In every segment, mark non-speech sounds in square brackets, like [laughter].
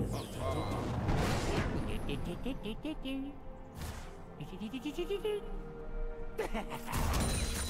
I'll be right under the noses. It's me! Hello! Now, there's a smell you can feel. Sneaky, sneaky.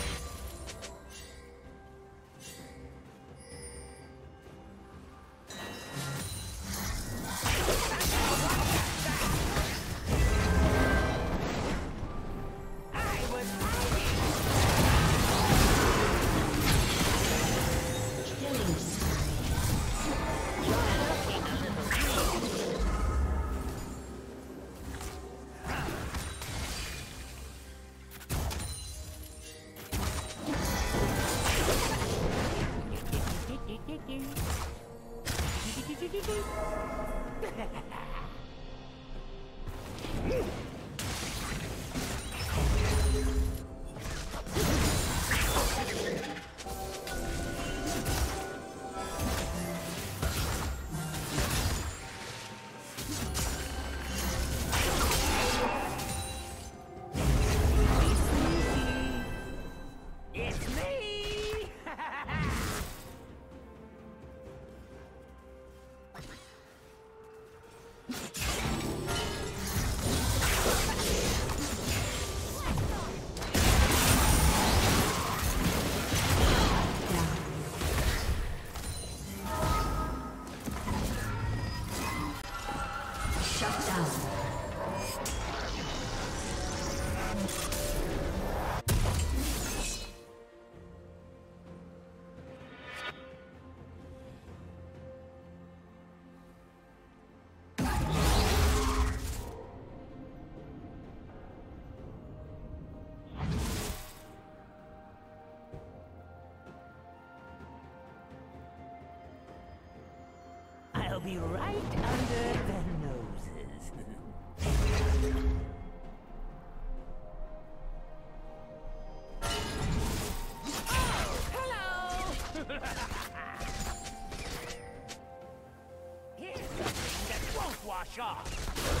Be right under their noses. [laughs] oh, hello! Here's something that won't wash off.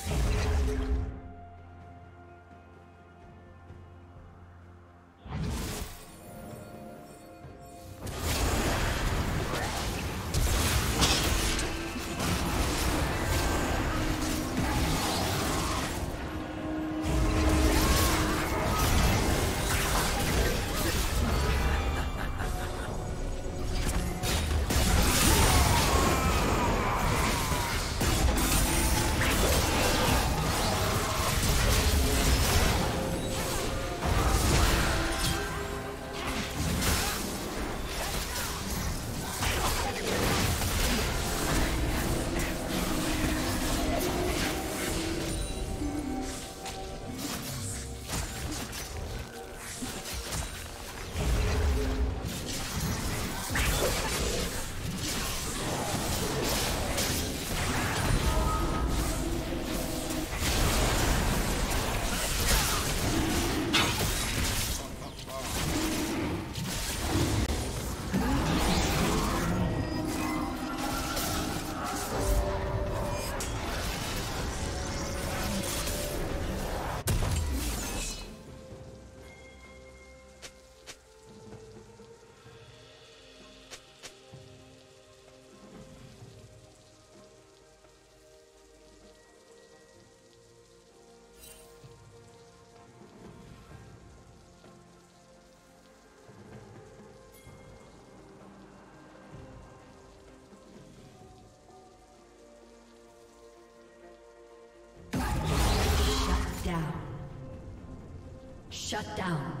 Shut down.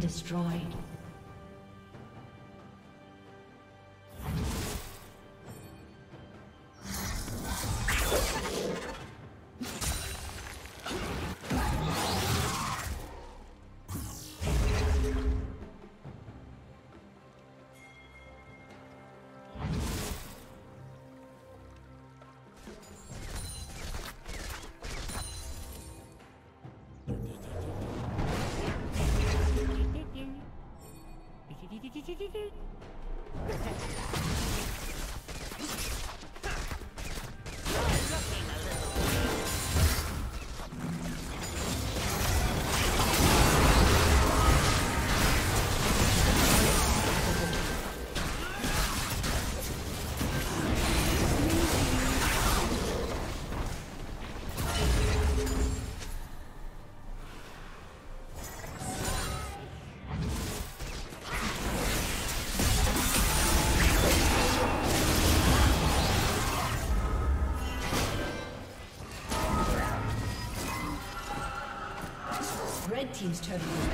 Destroyed. Team's turret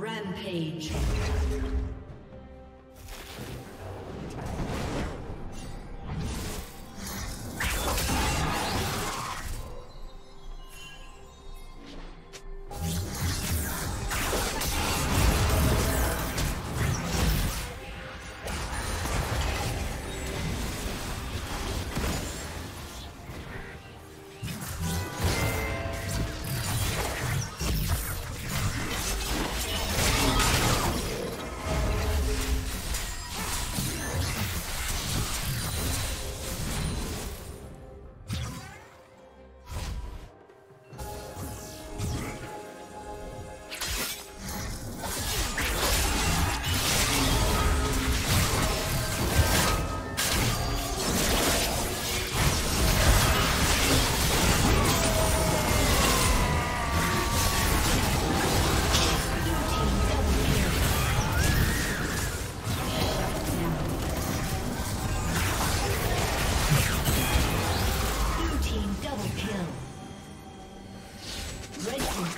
Rampage.